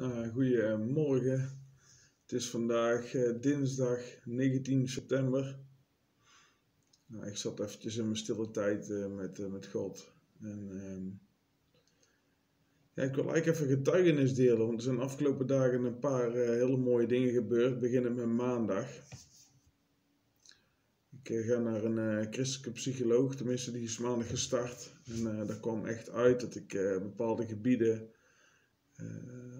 Nou, goedemorgen. Het is vandaag eh, dinsdag 19 september. Nou, ik zat eventjes in mijn stille tijd eh, met, eh, met God. En, ehm, ik wil eigenlijk even getuigenis delen, want er zijn de afgelopen dagen een paar eh, hele mooie dingen gebeurd, beginnen met maandag. Ik eh, ga naar een eh, christelijke psycholoog, tenminste die is maandag gestart. En eh, daar kwam echt uit dat ik eh, bepaalde gebieden eh,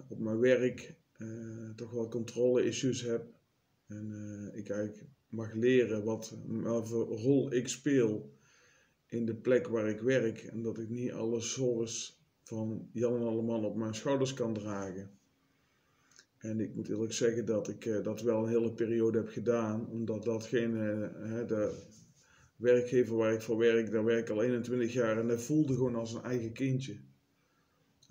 op mijn werk eh, toch wel controle-issues heb. En eh, ik eigenlijk mag leren wat, welke rol ik speel in de plek waar ik werk. En dat ik niet alle zorgen van Jan en Alleman op mijn schouders kan dragen. En ik moet eerlijk zeggen dat ik eh, dat wel een hele periode heb gedaan, omdat datgene, eh, de werkgever waar ik voor werk, daar werk ik al 21 jaar en dat voelde gewoon als een eigen kindje.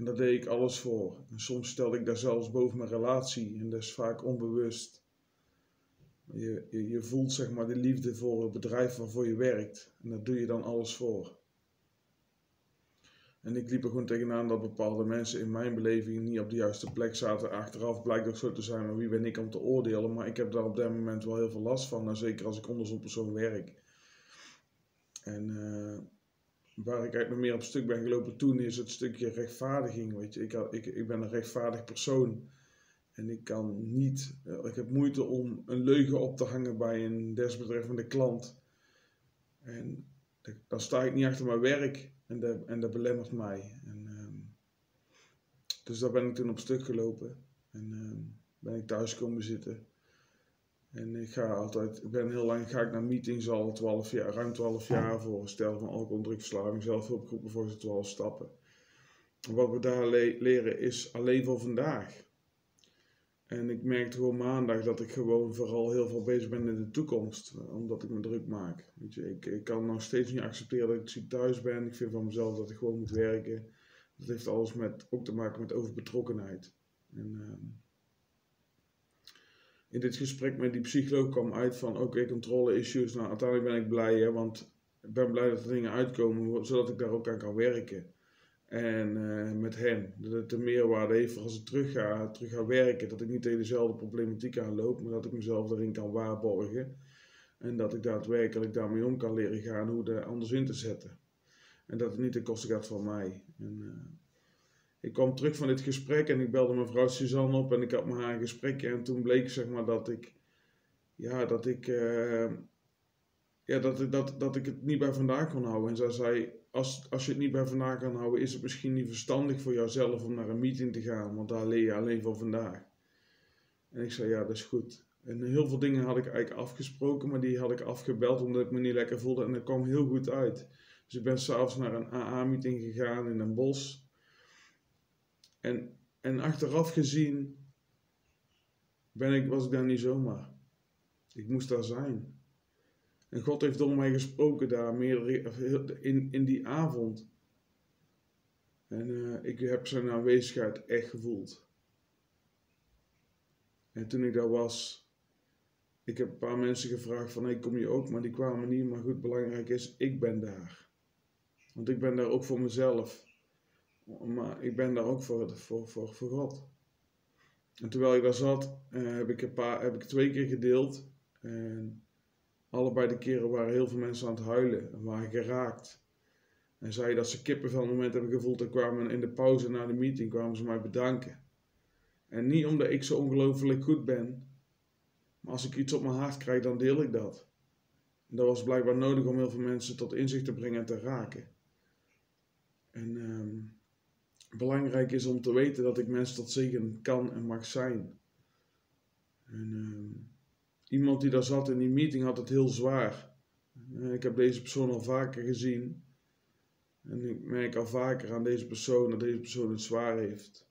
En daar deed ik alles voor. En soms stelde ik daar zelfs boven mijn relatie en dat is vaak onbewust. Je, je, voelt zeg maar de liefde voor het bedrijf waarvoor je werkt en daar doe je dan alles voor. En ik liep er gewoon tegenaan dat bepaalde mensen in mijn beleving niet op de juiste plek zaten. Achteraf blijkt ook zo te zijn, maar wie ben ik om te oordelen? Maar ik heb daar op dat moment wel heel veel last van. En zeker als ik onder zo'n persoon werk. En eh, waar ik eigenlijk nog meer op stuk ben gelopen toen is het stukje rechtvaardiging. Weet je, ik, had, ik, ik ben een rechtvaardig persoon. En ik kan niet, eh, ik heb moeite om een leugen op te hangen bij een desbetreffende klant. En dan sta ik niet achter mijn werk. En dat, en dat belemmert mij. En, ehm, dus daar ben ik toen op stuk gelopen. En ehm, ben ik thuis komen zitten. En ik ga altijd, ik ben heel lang ga ik naar meetings al 12 jaar, ruim 12 jaar voor herstel van alcohol- en drugverslaving, zelfhulpgroepen voor ze 12 stappen. En wat we daar le- leren is alleen voor vandaag. En ik merkte gewoon maandag dat ik gewoon vooral heel veel bezig ben in de toekomst, eh, omdat ik me druk maak. Weet je, ik, ik kan nog steeds niet accepteren dat ik ziek thuis ben. Ik vind van mezelf dat ik gewoon moet werken. Dat heeft alles met, ook te maken met overbetrokkenheid. En, ehm, in dit gesprek met die psycholoog kwam uit van oké, controle issues. Nou, uiteindelijk ben ik blij, hè, want ik ben blij dat er dingen uitkomen, zodat ik daar ook aan kan werken. En eh, met hen. Dat het de meerwaarde heeft als ik terug ga, terug ga werken. Dat ik niet tegen dezelfde problematiek aanloop, maar dat ik mezelf erin kan waarborgen. En dat ik daadwerkelijk daarmee om kan leren gaan hoe er anders in te zetten. En dat het niet ten koste gaat van mij. En, eh, ik kwam terug van dit gesprek en ik belde mevrouw Suzanne op en ik had met haar een gesprekje. En toen bleek zeg maar dat ik, ja, dat ik, eh, ja, dat, dat, dat ik het niet bij vandaag kon houden. En zij zei, als, als je het niet bij vandaag kan houden, is het misschien niet verstandig voor jouzelf om naar een meeting te gaan, want daar leer je alleen voor vandaag. En ik zei, ja, dat is goed. En heel veel dingen had ik eigenlijk afgesproken, maar die had ik afgebeld omdat ik me niet lekker voelde en dat kwam heel goed uit. Dus ik ben s'avonds naar een AA-meeting gegaan in een bos. En, en achteraf gezien ben ik, was ik daar niet zomaar. Ik moest daar zijn. En God heeft door mij gesproken daar meerdere, in, in die avond. En eh, ik heb zijn aanwezigheid echt gevoeld. En toen ik daar was, ik heb een paar mensen gevraagd van, hey, kom je ook? Maar die kwamen niet. Maar goed, belangrijk is, ik ben daar. Want ik ben daar ook voor mezelf. Maar ik ben daar ook voor, voor, voor, voor God. En terwijl ik daar zat, eh, heb, ik een paar, heb ik twee keer gedeeld. En allebei de keren waren heel veel mensen aan het huilen en waren geraakt. En zei dat ze kippenvel moment hebben gevoeld en kwamen in de pauze na de meeting kwamen ze mij bedanken. En niet omdat ik zo ongelooflijk goed ben, maar als ik iets op mijn hart krijg, dan deel ik dat. En dat was blijkbaar nodig om heel veel mensen tot inzicht te brengen en te raken. En ehm, belangrijk is om te weten dat ik mensen tot zegen kan en mag zijn. En ehm, iemand die daar zat in die meeting had het heel zwaar. Eh, Ik heb deze persoon al vaker gezien. En ik merk al vaker aan deze persoon dat deze persoon het zwaar heeft.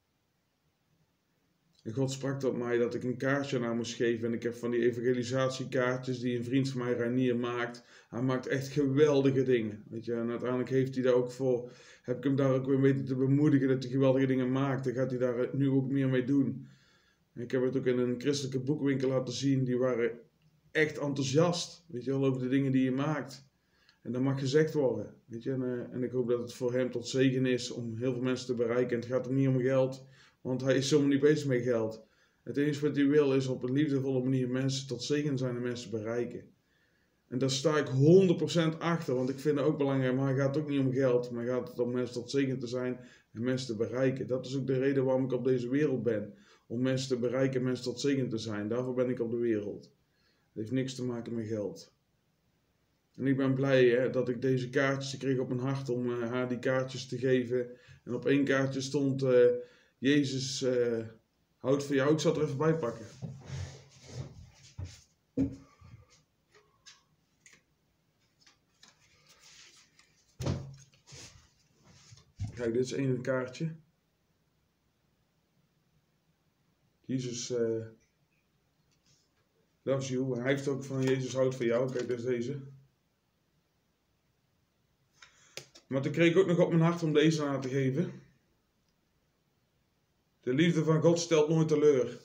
God sprak tot mij dat ik een kaartje aan moest geven. En ik heb van die evangelisatiekaartjes die een vriend van mij, Reinier, maakt. Hij maakt echt geweldige dingen. Weet je? En uiteindelijk heeft hij daar ook voor, heb ik hem daar ook weer weten te bemoedigen dat hij geweldige dingen maakt. Dan gaat hij daar nu ook meer mee doen. En ik heb het ook in een christelijke boekwinkel laten zien. Die waren echt enthousiast. Weet je wel, over de dingen die je maakt. En dat mag gezegd worden. Weet je? En, eh, en ik hoop dat het voor hem tot zegen is om heel veel mensen te bereiken. En het gaat er niet om geld. Want hij is zomaar niet bezig met geld. Het enige wat hij wil is op een liefdevolle manier mensen tot zegen zijn en mensen bereiken. En daar sta ik 100% achter, want ik vind het ook belangrijk. Maar het gaat ook niet om geld, maar gaat het om mensen tot zegen te zijn en mensen te bereiken. Dat is ook de reden waarom ik op deze wereld ben. Om mensen te bereiken, mensen tot zegen te zijn. Daarvoor ben ik op de wereld. Het heeft niks te maken met geld. En ik ben blij hè, dat ik deze kaartjes kreeg op mijn hart om uh, haar die kaartjes te geven. En op één kaartje stond uh, Jezus uh, houdt voor jou. Ik zal er even bij pakken. Kijk, dit is één kaartje. Jezus uh, loves you. Hij heeft ook van Jezus houdt van jou. Kijk, dit is deze. Maar toen kreeg ik ook nog op mijn hart om deze aan te geven. De liefde van God stelt nooit teleur.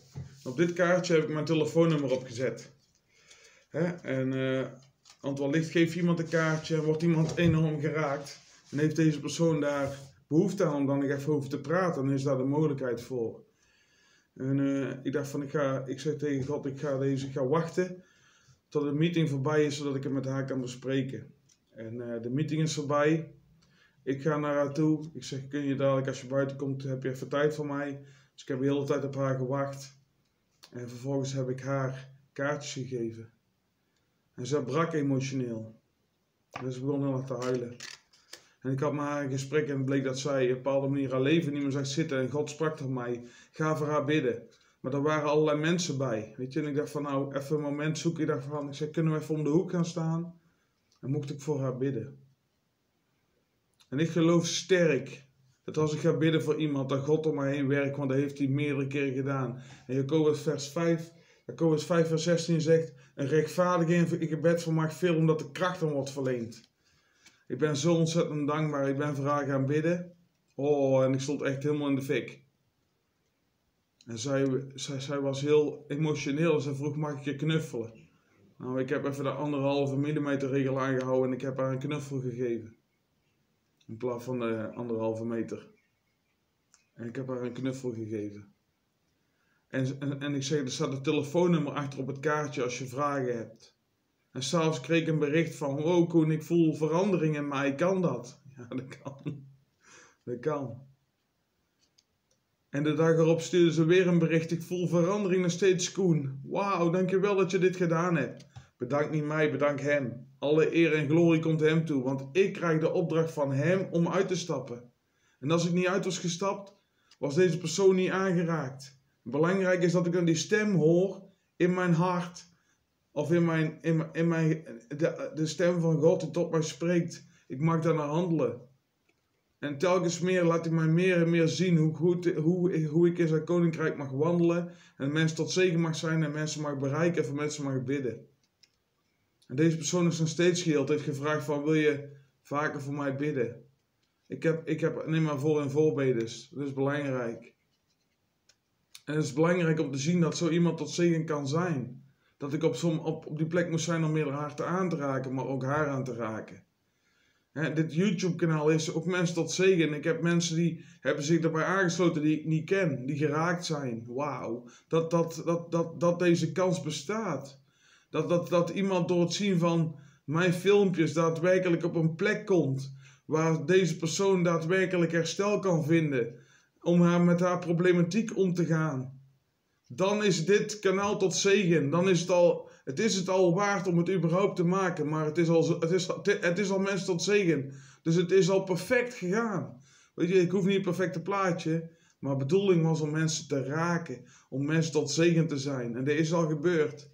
Op dit kaartje heb ik mijn telefoonnummer opgezet. Hè? En, uh, want wellicht geeft iemand een kaartje en wordt iemand enorm geraakt. En heeft deze persoon daar behoefte aan om dan nog even over te praten. Dan is daar de mogelijkheid voor. En uh, ik dacht van, ik, ga, ik zei tegen God, ik ga, deze, ik ga wachten tot de meeting voorbij is, zodat ik het met haar kan bespreken. En uh, de meeting is voorbij. Ik ga naar haar toe. Ik zeg, kun je dadelijk als je buiten komt, heb je even tijd voor mij? Dus ik heb de hele tijd op haar gewacht. En vervolgens heb ik haar kaartjes gegeven. En ze brak emotioneel. Dus ze begon heel erg te huilen. En ik had met haar een gesprek en bleek dat zij op een bepaalde manier haar leven niet meer zag zitten. En God sprak tot mij, ga voor haar bidden. Maar er waren allerlei mensen bij. Weet je, en ik dacht van nou, even een moment zoeken. Ik dacht van, ik zei, kunnen we even om de hoek gaan staan? En mocht ik voor haar bidden. En ik geloof sterk dat als ik ga bidden voor iemand, dat God om mij heen werkt, want dat heeft hij meerdere keren gedaan. En Jacobus vers 5, Jacobus 5 vers 16 zegt, een rechtvaardige in gebed vermaakt veel omdat de kracht hem wordt verleend. Ik ben zo ontzettend dankbaar. Ik ben voor gaan bidden. Oh, en ik stond echt helemaal in de fik. En zij, zij, zij was heel emotioneel. Ze vroeg, mag ik je knuffelen? Nou, ik heb even de anderhalve millimeter regel aangehouden en ik heb haar een knuffel gegeven. In plaats van de anderhalve meter. En ik heb haar een knuffel gegeven. En, en, en ik zeg, er staat een telefoonnummer achter op het kaartje als je vragen hebt. En s'avonds kreeg ik een bericht van, oh Koen, ik voel verandering in mij, kan dat? Ja, dat kan. Dat kan. En de dag erop stuurde ze weer een bericht, ik voel verandering nog steeds Koen. Wauw, dankjewel dat je dit gedaan hebt. Bedank niet mij, bedank hem. Alle eer en glorie komt hem toe, want ik krijg de opdracht van hem om uit te stappen. En als ik niet uit was gestapt, was deze persoon niet aangeraakt. Belangrijk is dat ik dan die stem hoor in mijn hart of in, mijn, in, mijn, de, stem van God die tot mij spreekt. Ik mag daarnaar handelen. En telkens meer laat hij mij meer en meer zien hoe, goed, hoe, hoe ik in zijn koninkrijk mag wandelen. En mensen tot zegen mag zijn en mensen mag bereiken en voor mensen mag bidden. En deze persoon is nog steeds geheeld. Heeft gevraagd van wil je vaker voor mij bidden. Ik heb, ik heb neem maar voor in voorbedes. Dat is belangrijk. En het is belangrijk om te zien dat zo iemand tot zegen kan zijn dat ik op, som, op, op die plek moest zijn om meerdere harten aan te raken, maar ook haar aan te raken. dit YouTube-kanaal is ook mensen tot zegen. Ik heb mensen die hebben zich daarbij aangesloten die ik niet ken, die geraakt zijn. Wauw, dat, dat, dat, dat, dat deze kans bestaat. Dat, dat, dat iemand door het zien van mijn filmpjes daadwerkelijk op een plek komt waar deze persoon daadwerkelijk herstel kan vinden om haar met haar problematiek om te gaan dan is dit kanaal tot zegen. Dan is het al, het is het al waard om het überhaupt te maken. Maar het is al, het is, het is al mensen tot zegen. Dus het is al perfect gegaan. Weet je, ik hoef niet een perfecte plaatje. Maar bedoeling was om mensen te raken. Om mensen tot zegen te zijn. En dat is al gebeurd.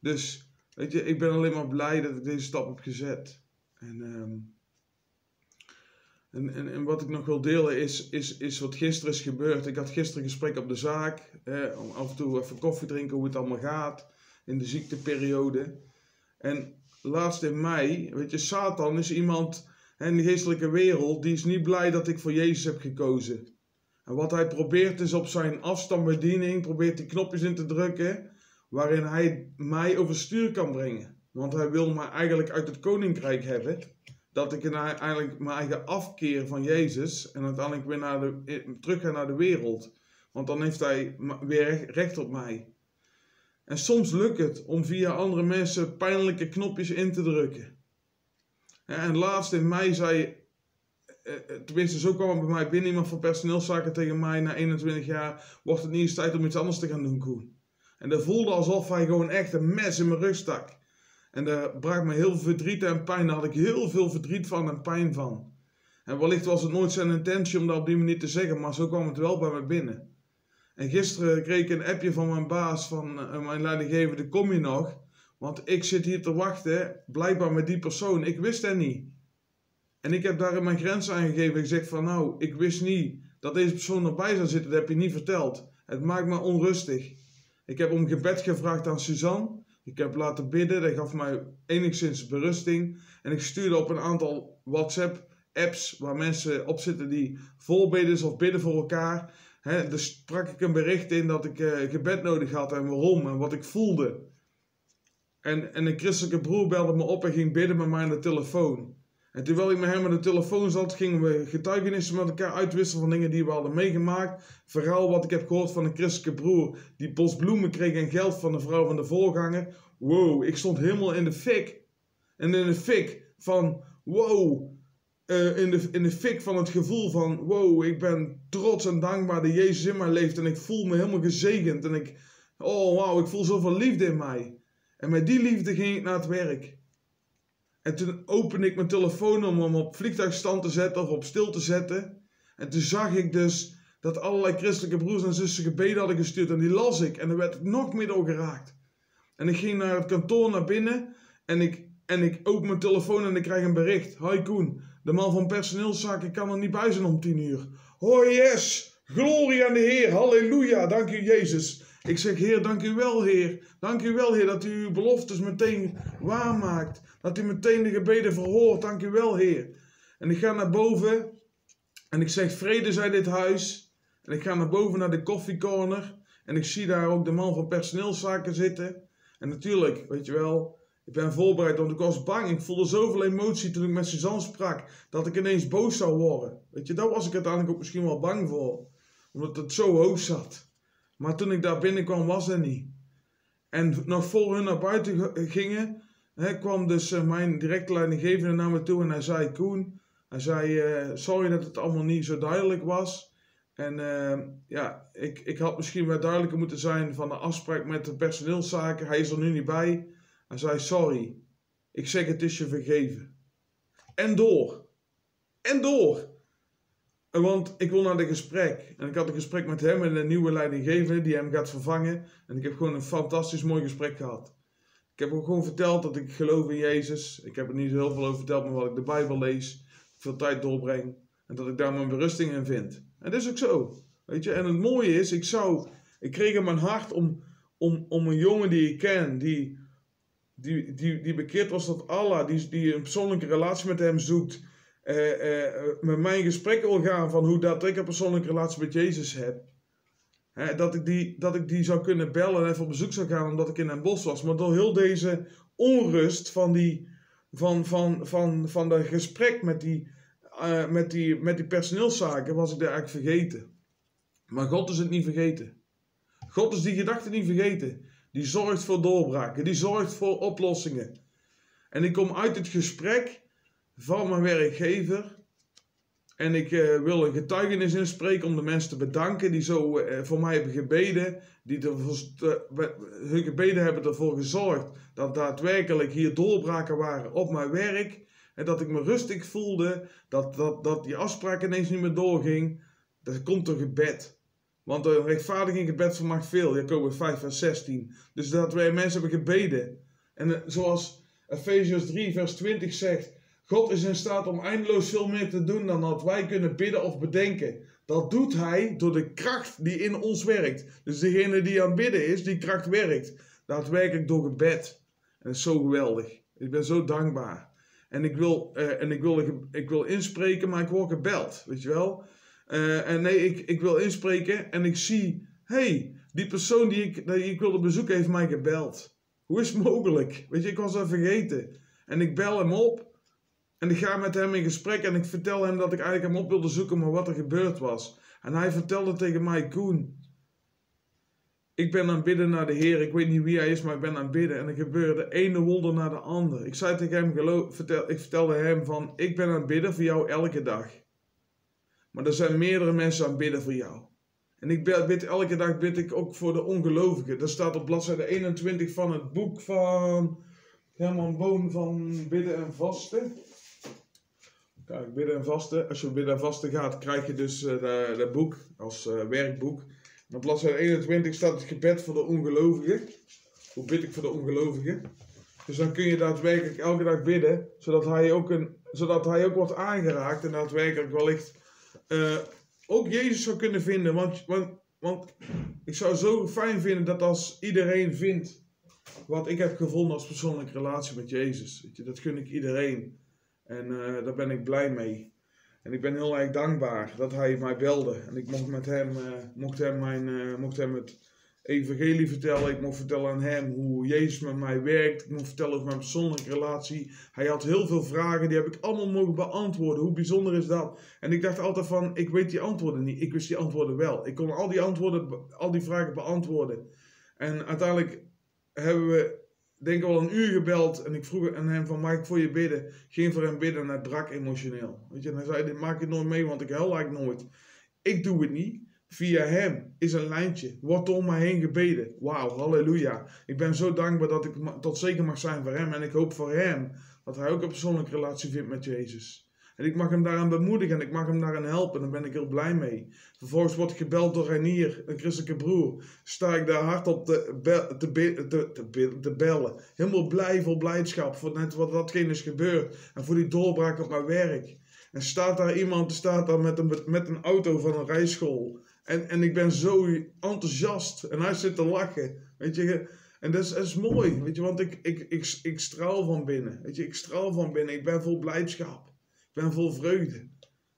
Dus, weet je, ik ben alleen maar blij dat ik deze stap heb gezet. En, um, en, en, en, wat ik nog wil delen is, is, is wat gisteren is gebeurd. Ik had gisteren een gesprek op de zaak. om af en toe even koffie drinken, hoe het allemaal gaat. In de ziekteperiode. En laatst in mei, weet je, Satan is iemand in de geestelijke wereld. Die is niet blij dat ik voor Jezus heb gekozen. En wat hij probeert is op zijn afstandsbediening, probeert die knopjes in te drukken. Waarin hij mij overstuur kan brengen. Want hij wil mij eigenlijk uit het koninkrijk hebben dat ik eigenlijk mijn eigen afkeer van Jezus en uiteindelijk weer naar de, terug ga naar de wereld. Want dan heeft hij weer recht op mij. En soms lukt het om via andere mensen pijnlijke knopjes in te drukken. En laatst in mei zei, eh, eh, tenminste zo kwam het bij mij binnen iemand van personeelszaken tegen mij na 21 jaar, wordt het niet eens tijd om iets anders te gaan doen, Koen. En dat voelde alsof hij gewoon echt een mes in mijn rug stak. En daar bracht me heel veel verdriet en pijn. Daar had ik heel veel verdriet van en pijn van. En wellicht was het nooit zijn intentie om dat op die manier te zeggen, maar zo kwam het wel bij me binnen. En gisteren kreeg ik een appje van mijn baas, van uh, mijn leidinggevende, kom je nog? Want ik zit hier te wachten, blijkbaar met die persoon. Ik wist het niet. En ik heb daar in mijn grens aangegeven. Ik zeg van nou, ik wist niet dat deze persoon erbij zou zitten. Dat heb je niet verteld. Het maakt me onrustig. Ik heb om gebed gevraagd aan Suzanne. Ik heb laten bidden. Dat gaf mij enigszins berusting. En ik stuurde op een aantal WhatsApp-apps waar mensen op zitten die voorbeden of bidden voor elkaar. He, dus sprak ik een bericht in dat ik uh, gebed nodig had en waarom en wat ik voelde. En, en een christelijke broer belde me op en ging bidden met mij aan de telefoon. En terwijl ik met hem aan de telefoon zat, gingen we getuigenissen met elkaar uitwisselen van dingen die we hadden meegemaakt. Verhaal wat ik heb gehoord van een christelijke broer die bos bloemen kreeg en geld van de vrouw van de voorganger. Wow, ik stond helemaal in de fik. En in de fik van wow, uh, in, de, in de fik van het gevoel van wow, ik ben trots en dankbaar dat Jezus in mij leeft en ik voel me helemaal gezegend. En ik, oh wow, ik voel zoveel liefde in mij. En met die liefde ging ik naar het werk. En toen opende ik mijn telefoon om hem op vliegtuigstand te zetten of op stil te zetten. En toen zag ik dus dat allerlei christelijke broers en zussen gebeden hadden gestuurd. En die las ik. En dan werd ik nog meer door geraakt. En ik ging naar het kantoor naar binnen. En ik, en ik open mijn telefoon en ik krijg een bericht. Hoi Koen, de man van personeelszaken kan er niet bij zijn om tien uur. Oh yes, glorie aan de Heer, halleluja, dank u Jezus. Ik zeg, Heer, dank u wel, Heer. Dank u wel, Heer, dat u uw beloftes meteen waarmaakt. Dat u meteen de gebeden verhoort. Dank u wel, Heer. En ik ga naar boven en ik zeg, vrede zij dit huis. En ik ga naar boven naar de koffiecorner. En ik zie daar ook de man van personeelszaken zitten. En natuurlijk, weet je wel, ik ben voorbereid, want ik was bang. Ik voelde zoveel emotie toen ik met Suzanne sprak, dat ik ineens boos zou worden. Weet je, daar was ik uiteindelijk ook misschien wel bang voor. Omdat het zo hoog zat. Maar toen ik daar binnenkwam, was het niet. En nog voor hun naar buiten gingen, hè, kwam dus uh, mijn directe leidinggevende naar me toe en hij zei: Koen, hij zei: uh, Sorry dat het allemaal niet zo duidelijk was. En uh, ja, ik, ik had misschien wat duidelijker moeten zijn van de afspraak met de personeelszaken. Hij is er nu niet bij. Hij zei: Sorry, ik zeg het is je vergeven. En door. En door. Want ik wil naar de gesprek. En ik had een gesprek met hem en een nieuwe leidinggevende die hem gaat vervangen. En ik heb gewoon een fantastisch mooi gesprek gehad. Ik heb ook gewoon verteld dat ik geloof in Jezus. Ik heb er niet zo heel veel over verteld, maar wat ik de Bijbel lees, veel tijd doorbreng. En dat ik daar mijn berusting in vind. En dat is ook zo. Weet je, en het mooie is, ik zou, ik kreeg in mijn hart om, om, om een jongen die ik ken, die, die, die, die bekeerd was tot Allah, die, die een persoonlijke relatie met hem zoekt met mij in gesprek wil gaan van hoe dat ik een persoonlijke relatie met Jezus heb. Hè, dat, ik die, dat ik die zou kunnen bellen en even op bezoek zou gaan omdat ik in een bos was. Maar door heel deze onrust van, die, van, van, van, van dat gesprek met die, uh, met, die, met die personeelszaken was ik daar eigenlijk vergeten. Maar God is het niet vergeten. God is die gedachte niet vergeten. Die zorgt voor doorbraken. Die zorgt voor oplossingen. En ik kom uit het gesprek van mijn werkgever. En ik uh, wil een getuigenis inspreken om de mensen te bedanken die zo uh, voor mij hebben gebeden. Die ervoor, uh, hun gebeden hebben ervoor gezorgd dat daadwerkelijk hier doorbraken waren op mijn werk. En dat ik me rustig voelde, dat, dat, dat die afspraak ineens niet meer doorging. Dat komt door gebed. Want een rechtvaardiging gebed vermaakt veel, Jacobus 5 vers 16. Dus dat wij mensen hebben gebeden. En zoals Efesius 3 vers 20 zegt, God is in staat om eindeloos veel meer te doen dan dat wij kunnen bidden of bedenken. Dat doet Hij door de kracht die in ons werkt. Dus degene die aan het bidden is, die kracht werkt. Daadwerkelijk door gebed. En dat is zo geweldig. Ik ben zo dankbaar. En ik wil, uh, en ik wil, ik wil inspreken, maar ik word gebeld. Weet je wel? Uh, en nee, ik, ik wil inspreken en ik zie... hey, die persoon die ik, die ik wilde bezoeken heeft mij gebeld. Hoe is het mogelijk? Weet je, ik was dat vergeten. En ik bel hem op. En ik ga met hem in gesprek en ik vertel hem dat ik eigenlijk hem op wilde zoeken, maar wat er gebeurd was. En hij vertelde tegen mij, Koen, ik ben aan het bidden naar de Heer. Ik weet niet wie hij is, maar ik ben aan het bidden. En er gebeurde de ene wonder naar de andere. Ik zei tegen hem, vertel, ik vertelde hem van, ik ben aan het bidden voor jou elke dag. Maar er zijn meerdere mensen aan het bidden voor jou. En ik bid, elke dag bid ik ook voor de ongelovigen. Dat staat op bladzijde 21 van het boek van Herman Boon van Bidden en Vasten. Bidden en vasten. Als je bidden en vasten gaat, krijg je dus uh, dat boek als uh, werkboek. Op bladzijde 21 staat het gebed voor de ongelovigen. Hoe bid ik voor de ongelovigen? Dus dan kun je daadwerkelijk elke dag bidden, zodat hij ook, een, zodat hij ook wordt aangeraakt en daadwerkelijk wellicht uh, ook Jezus zou kunnen vinden. Want, want, want ik zou zo fijn vinden dat als iedereen vindt wat ik heb gevonden als persoonlijke relatie met Jezus. Dat gun ik iedereen. En uh, daar ben ik blij mee. En ik ben heel erg dankbaar dat hij mij belde. En ik mocht met hem, uh, mocht hem, mijn, uh, mocht hem het evangelie vertellen. Ik mocht vertellen aan hem hoe Jezus met mij werkt. Ik mocht vertellen over mijn persoonlijke relatie. Hij had heel veel vragen, die heb ik allemaal mogen beantwoorden. Hoe bijzonder is dat? En ik dacht altijd van, ik weet die antwoorden niet. Ik wist die antwoorden wel. Ik kon al die antwoorden, al die vragen beantwoorden. En uiteindelijk hebben we denk wel een uur gebeld en ik vroeg aan hem van mag ik voor je bidden? Ging voor hem bidden en hij brak emotioneel. Weet je, en hij zei dit maak ik nooit mee want ik huil eigenlijk nooit. Ik doe het niet. Via hem is een lijntje. Wordt om mij heen gebeden. Wauw, halleluja. Ik ben zo dankbaar dat ik tot zeker mag zijn voor hem. En ik hoop voor hem dat hij ook een persoonlijke relatie vindt met Jezus. En ik mag hem daaraan bemoedigen en ik mag hem daaraan helpen. Daar ben ik heel blij mee. Vervolgens word ik gebeld door Reinier, een christelijke broer. Sta ik daar hard op te, bellen. Helemaal blij, vol blijdschap voor net wat datgene is gebeurd. En voor die doorbraak op mijn werk. En staat daar iemand, staat daar met een, met een auto van een rijschool. En, en ik ben zo enthousiast. En hij zit te lachen. Weet je, en dat is, dat is mooi, weet je, want ik, ik, ik, ik straal van binnen. Weet je, ik straal van binnen. Ik ben vol blijdschap. Ik ben vol vreugde.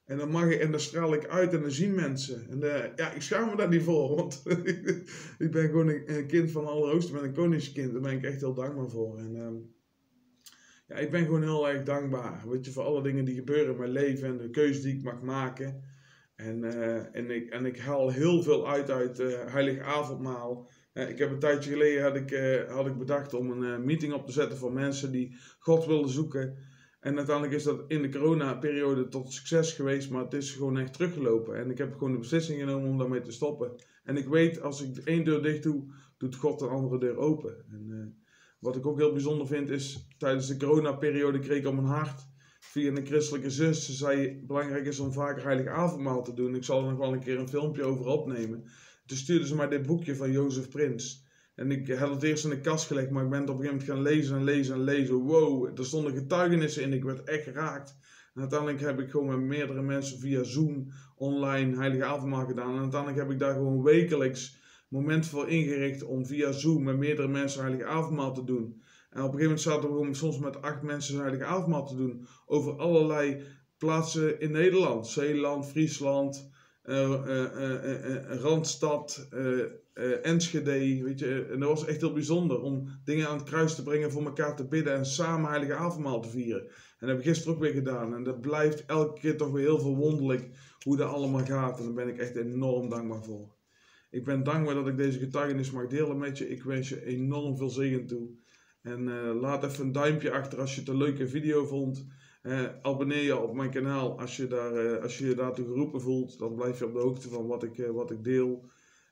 En dan, mag ik, en dan straal ik uit en dan zien mensen. En uh, ja, ik schaam me daar niet voor, want ik ben gewoon een, kind van Allerhoogste, ik ben een koningskind. Daar ben ik echt heel dankbaar voor. En uh, ja, ik ben gewoon heel erg dankbaar, weet je, voor alle dingen die gebeuren in mijn leven en de keuze die ik mag maken. En, uh, en, ik, en ik haal heel veel uit uit uh, Heilig Avondmaal. ik heb een tijdje geleden had ik, had ik bedacht om een meeting op te zetten voor mensen die God wilden zoeken. En uiteindelijk is dat in de corona-periode tot succes geweest, maar het is gewoon echt teruggelopen. En ik heb gewoon de beslissing genomen om daarmee te stoppen. En ik weet, als ik één deur dicht doe, doet God een andere deur open. En uh, wat ik ook heel bijzonder vind, is tijdens de corona-periode kreeg ik op mijn hart via een christelijke zus. Ze zei, belangrijk is om vaker heilig avondmaal te doen. Ik zal er nog wel een keer een filmpje over opnemen. Toen stuurde ze mij dit boekje van Jozef Prins. En ik had het eerst in de kast gelegd, maar ik ben op een gegeven moment gaan lezen en lezen en lezen. Wow, er stonden getuigenissen in, ik werd echt geraakt. En uiteindelijk heb ik gewoon met meerdere mensen via Zoom online Heilige Avondmaal gedaan. En uiteindelijk heb ik daar gewoon wekelijks moment voor ingericht om via Zoom met meerdere mensen Heilige Avondmaal te doen. En op een gegeven moment zaten we gewoon soms met acht mensen Heilige Avondmaal te doen. Over allerlei plaatsen in Nederland. Zeeland, Friesland, Randstad, Enschede, weet je. En dat was echt heel bijzonder om dingen aan het kruis te brengen, voor elkaar te bidden en samen Heilige Avondmaal te vieren. En dat heb ik gisteren ook weer gedaan. En dat blijft elke keer toch weer heel verwonderlijk hoe dat allemaal gaat. En daar ben ik echt enorm dankbaar voor. Ik ben dankbaar dat ik deze getuigenis mag delen met je. Ik wens je enorm veel zegen toe. En laat even een duimpje achter als je het een leuke video vond. Uh, abonneer je op mijn kanaal als je, daar, uh, als je je daartoe geroepen voelt. Dan blijf je op de hoogte van wat ik, uh, wat ik deel.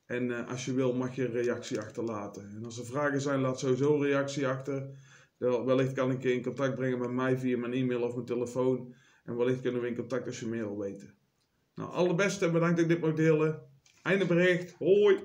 En als je wil mag je een reactie achterlaten. En als er vragen zijn, laat sowieso een reactie achter. Wellicht kan ik je in contact brengen met mij via mijn e-mail of mijn telefoon. En wellicht kunnen we in contact als je meer wil weten. Nou, allerbeste en bedankt dat ik dit mag delen. Einde bericht. Hoi!